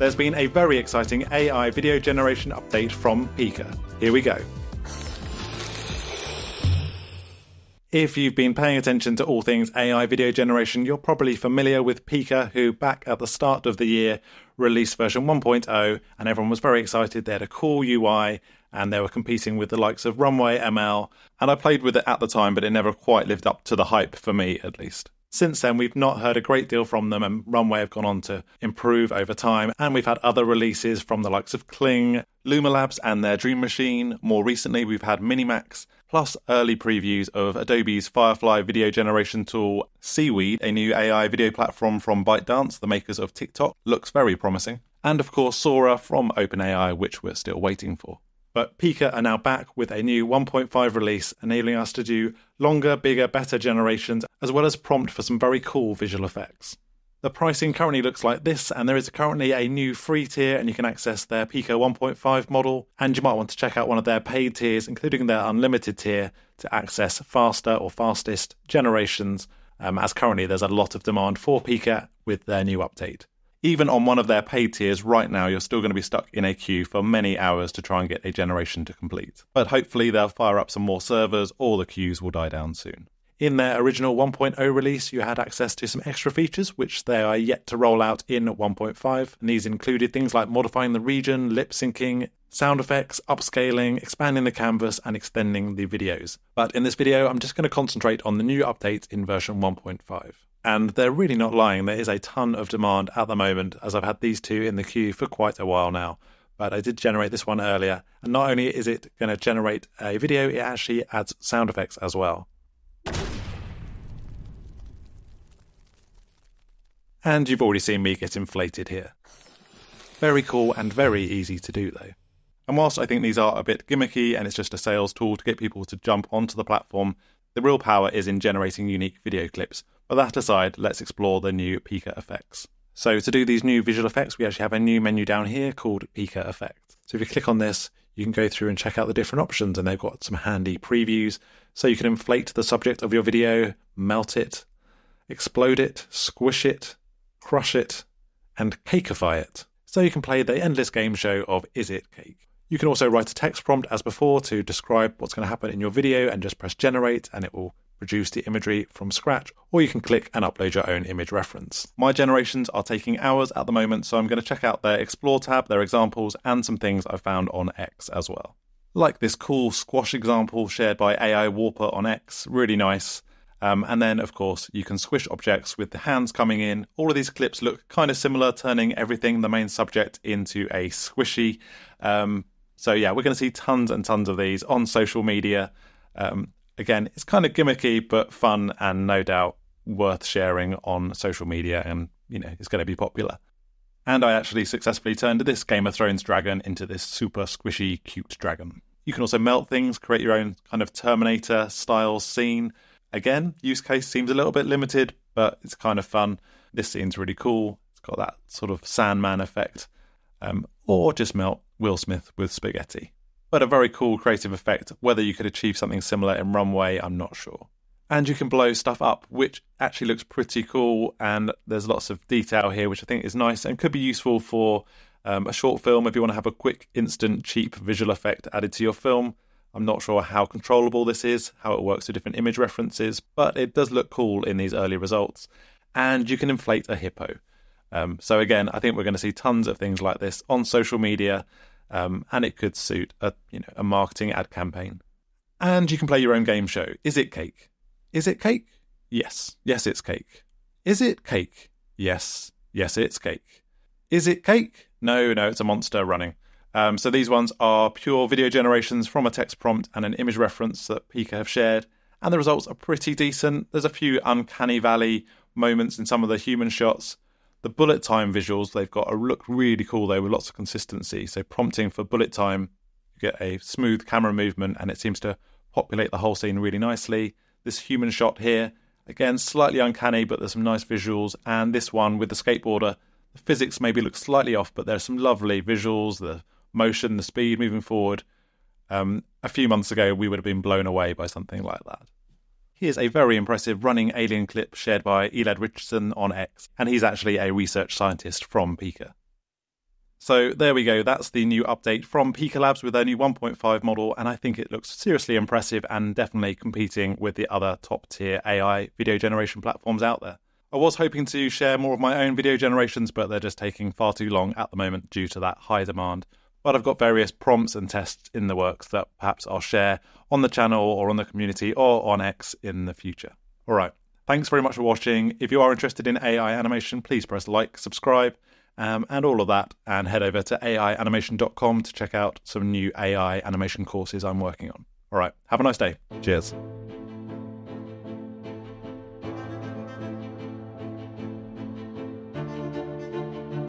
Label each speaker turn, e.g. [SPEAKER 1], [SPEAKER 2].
[SPEAKER 1] there's been a very exciting AI video generation update from Pika. Here we go. If you've been paying attention to all things AI video generation, you're probably familiar with Pika, who back at the start of the year released version 1.0, and everyone was very excited. They had a cool UI, and they were competing with the likes of Runway ML. And I played with it at the time, but it never quite lived up to the hype for me, at least. Since then, we've not heard a great deal from them, and Runway have gone on to improve over time. And we've had other releases from the likes of Kling, Luma Labs, and their Dream Machine. More recently, we've had Minimax, plus early previews of Adobe's Firefly video generation tool, Seaweed, a new AI video platform from ByteDance, the makers of TikTok. Looks very promising. And of course, Sora from OpenAI, which we're still waiting for. But Pika are now back with a new 1.5 release, enabling us to do longer, bigger, better generations, as well as prompt for some very cool visual effects. The pricing currently looks like this, and there is currently a new free tier, and you can access their Pika 1.5 model. And you might want to check out one of their paid tiers, including their unlimited tier, to access faster or fastest generations, um, as currently there's a lot of demand for Pika with their new update even on one of their paid tiers right now, you're still going to be stuck in a queue for many hours to try and get a generation to complete. But hopefully, they'll fire up some more servers or the queues will die down soon. In their original 1.0 release, you had access to some extra features, which they are yet to roll out in 1.5. And these included things like modifying the region, lip syncing, sound effects, upscaling, expanding the canvas, and extending the videos. But in this video, I'm just going to concentrate on the new updates in version 1.5. And they're really not lying. There is a ton of demand at the moment, as I've had these two in the queue for quite a while now. But I did generate this one earlier. And not only is it going to generate a video, it actually adds sound effects as well. And you've already seen me get inflated here. Very cool and very easy to do, though. And whilst I think these are a bit gimmicky and it's just a sales tool to get people to jump onto the platform, the real power is in generating unique video clips. But that aside, let's explore the new Pika effects. So to do these new visual effects, we actually have a new menu down here called Pika Effects. So if you click on this, you can go through and check out the different options, and they've got some handy previews. So you can inflate the subject of your video, melt it, explode it, squish it, crush it, and cakeify it. So you can play the endless game show of Is It Cake? You can also write a text prompt as before to describe what's going to happen in your video and just press generate and it will produce the imagery from scratch, or you can click and upload your own image reference. My generations are taking hours at the moment, so I'm going to check out their Explore tab, their examples, and some things I've found on X as well. Like this cool squash example shared by AI Warper on X, really nice. Um, and then, of course, you can squish objects with the hands coming in. All of these clips look kind of similar, turning everything, the main subject, into a squishy. Um, so yeah, we're going to see tons and tons of these on social media. Um, again, it's kind of gimmicky but fun, and no doubt worth sharing on social media, and you know it's going to be popular. And I actually successfully turned this Game of Thrones dragon into this super squishy, cute dragon. You can also melt things, create your own kind of Terminator style scene. Again, use case seems a little bit limited, but it's kind of fun. This scene's really cool. It's got that sort of Sandman effect. Um, or just melt Will Smith with spaghetti. But a very cool creative effect. Whether you could achieve something similar in Runway, I'm not sure. And you can blow stuff up, which actually looks pretty cool. And there's lots of detail here, which I think is nice and could be useful for um, a short film if you want to have a quick, instant, cheap visual effect added to your film. I'm not sure how controllable this is, how it works with different image references, but it does look cool in these early results. And you can inflate a hippo. Um, so again, I think we're going to see tons of things like this on social media, um, and it could suit a you know a marketing ad campaign. And you can play your own game show. Is it cake? Is it cake? Yes, yes, it's cake. Is it cake? Yes, yes, it's cake. Is it cake? No, no, it's a monster running. Um, so these ones are pure video generations from a text prompt and an image reference that Pika have shared, and the results are pretty decent. There's a few uncanny valley moments in some of the human shots, the bullet time visuals they've got a look really cool though with lots of consistency. So prompting for bullet time, you get a smooth camera movement and it seems to populate the whole scene really nicely. This human shot here, again slightly uncanny, but there's some nice visuals. And this one with the skateboarder, the physics maybe look slightly off, but there's some lovely visuals, the motion, the speed moving forward. Um, a few months ago, we would have been blown away by something like that. Here's a very impressive running alien clip shared by Elad Richardson on X, and he's actually a research scientist from Pika. So there we go. That's the new update from Pika Labs with new 1.5 model, and I think it looks seriously impressive and definitely competing with the other top tier AI video generation platforms out there. I was hoping to share more of my own video generations, but they're just taking far too long at the moment due to that high demand. But I've got various prompts and tests in the works that perhaps I'll share on the channel or on the community or on X in the future. All right. Thanks very much for watching. If you are interested in AI animation, please press like, subscribe, um, and all of that, and head over to aianimation.com to check out some new AI animation courses I'm working on. All right, have a nice day. Cheers.